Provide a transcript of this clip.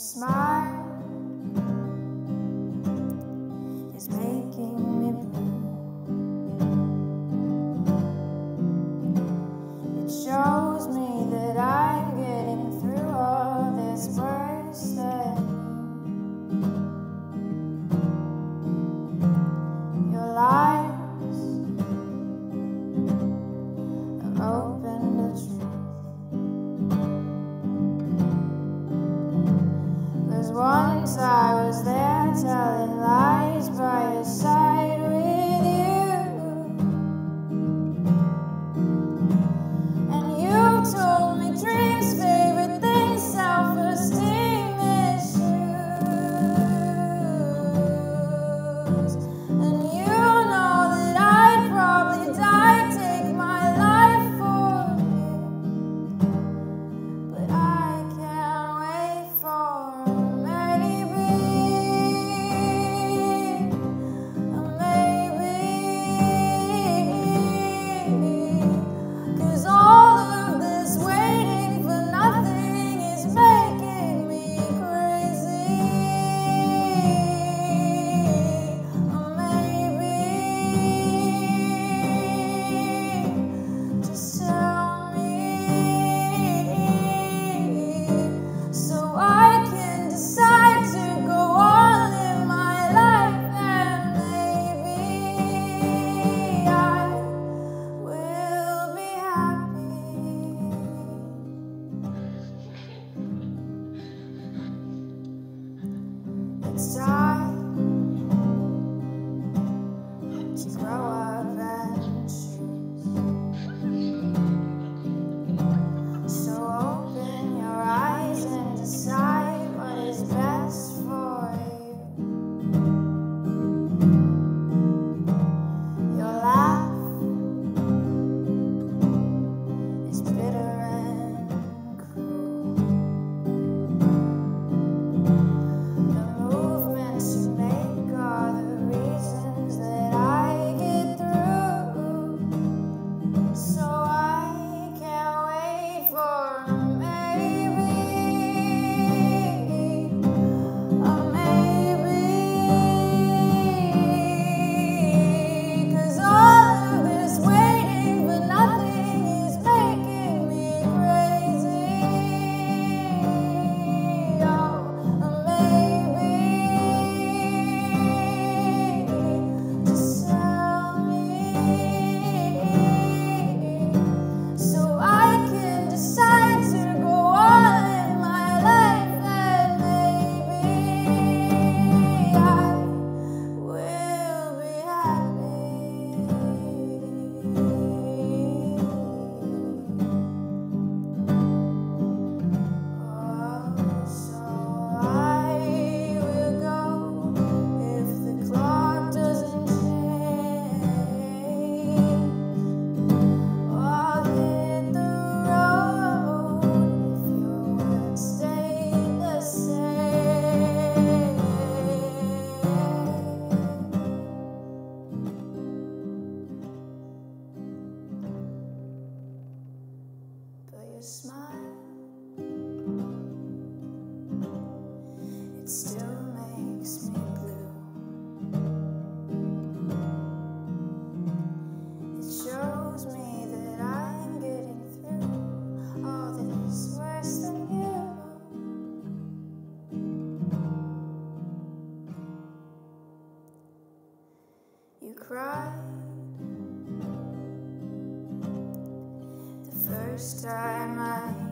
smile is making me blue. It shows me that I'm getting through all this worse than your lies have opened the truth. once I was there telling lies by your side. smile. first time I